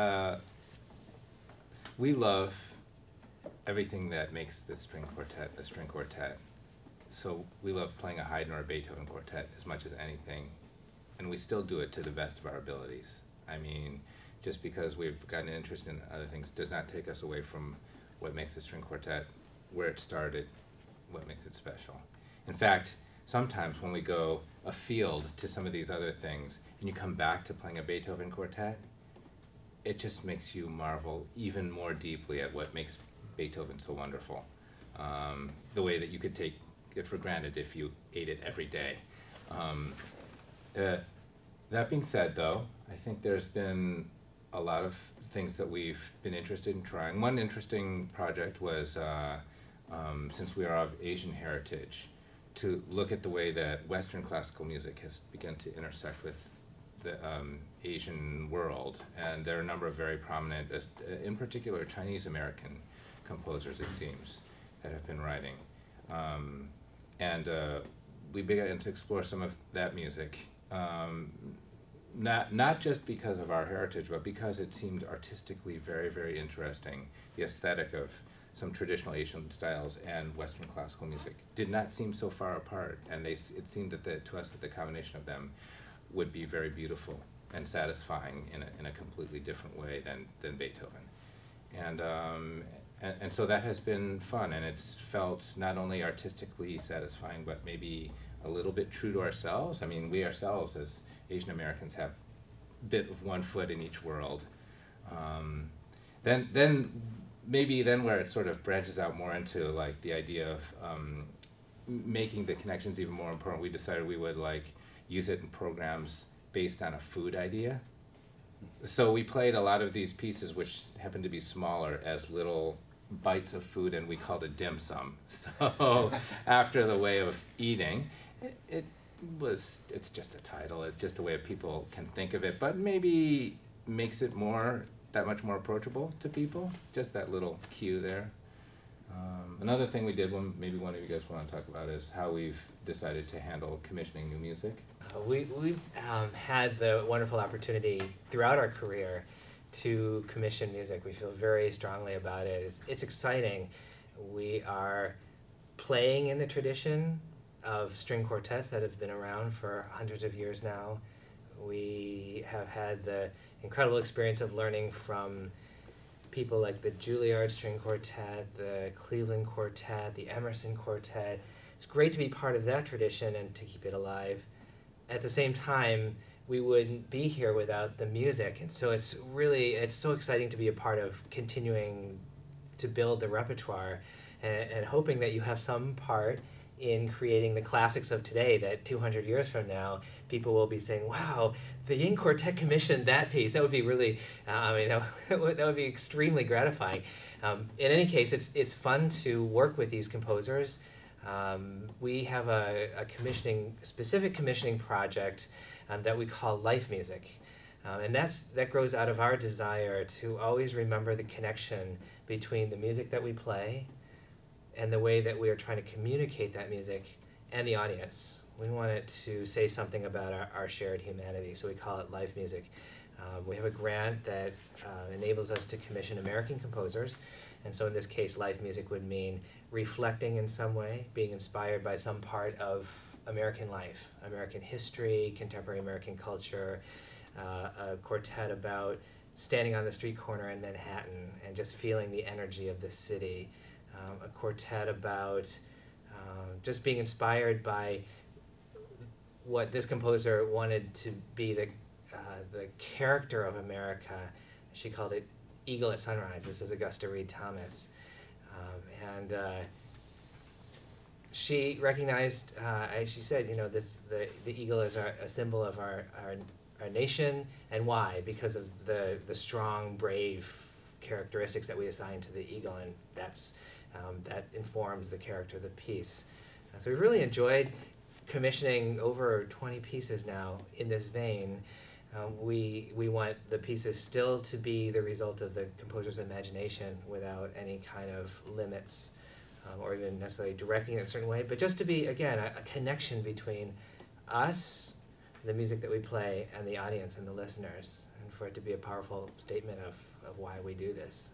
uh, we love everything that makes the string quartet a string quartet. So we love playing a Haydn or a Beethoven quartet as much as anything, and we still do it to the best of our abilities. I mean, just because we've gotten an interest in other things does not take us away from what makes a string quartet, where it started, what makes it special. In fact, sometimes when we go afield to some of these other things, and you come back to playing a Beethoven quartet, it just makes you marvel even more deeply at what makes Beethoven so wonderful. Um, the way that you could take it for granted if you ate it every day. Um, uh, that being said, though, I think there's been a lot of things that we've been interested in trying. One interesting project was, uh, um, since we are of Asian heritage, to look at the way that Western classical music has begun to intersect with the um, Asian world. And there are a number of very prominent, uh, in particular Chinese American composers, it seems, that have been writing. Um, and uh, we began to explore some of that music. Um, not, not just because of our heritage, but because it seemed artistically very, very interesting. The aesthetic of some traditional Asian styles and Western classical music did not seem so far apart, and they, it seemed that the, to us that the combination of them would be very beautiful and satisfying in a, in a completely different way than, than Beethoven. And, um, and, and so that has been fun, and it's felt not only artistically satisfying, but maybe a little bit true to ourselves. I mean, we ourselves as Asian Americans have a bit of one foot in each world. Um, then, then maybe then where it sort of branches out more into like the idea of um, making the connections even more important, we decided we would like use it in programs based on a food idea. So we played a lot of these pieces, which happened to be smaller, as little bites of food, and we called it dim sum. So after the way of eating, it, it was it's just a title. It's just a way of people can think of it, but maybe makes it more that much more approachable to people. Just that little cue there. Um, another thing we did, one maybe one of you guys want to talk about, is how we've decided to handle commissioning new music. Uh, we, we've um, had the wonderful opportunity throughout our career to commission music. We feel very strongly about it. It's, it's exciting. We are playing in the tradition of string quartets that have been around for hundreds of years now. We have had the incredible experience of learning from people like the Juilliard String Quartet, the Cleveland Quartet, the Emerson Quartet. It's great to be part of that tradition and to keep it alive at the same time, we wouldn't be here without the music. And so it's really, it's so exciting to be a part of continuing to build the repertoire and, and hoping that you have some part in creating the classics of today that 200 years from now people will be saying wow the Ying quartet commissioned that piece. That would be really uh, i mean that would, that would be extremely gratifying. Um, in any case it's, it's fun to work with these composers. Um, we have a, a, commissioning, specific commissioning project um, that we call Life Music. Um, and that's, that grows out of our desire to always remember the connection between the music that we play and the way that we are trying to communicate that music and the audience. We want it to say something about our, our shared humanity, so we call it Life Music. Um, we have a grant that uh, enables us to commission American composers, and so in this case, life music would mean reflecting in some way, being inspired by some part of American life, American history, contemporary American culture, uh, a quartet about standing on the street corner in Manhattan and just feeling the energy of the city, um, a quartet about uh, just being inspired by what this composer wanted to be the, uh, the character of America. She called it Eagle at Sunrise. This is Augusta Read Thomas. Um, and uh, she recognized, uh, as she said, you know, this the, the eagle is our, a symbol of our, our, our nation, and why? Because of the, the strong, brave characteristics that we assign to the eagle, and that's, um, that informs the character of the piece. Uh, so we've really enjoyed commissioning over 20 pieces now in this vein. Uh, we, we want the pieces still to be the result of the composer's imagination without any kind of limits um, or even necessarily directing it a certain way, but just to be, again, a, a connection between us, the music that we play and the audience and the listeners, and for it to be a powerful statement of, of why we do this.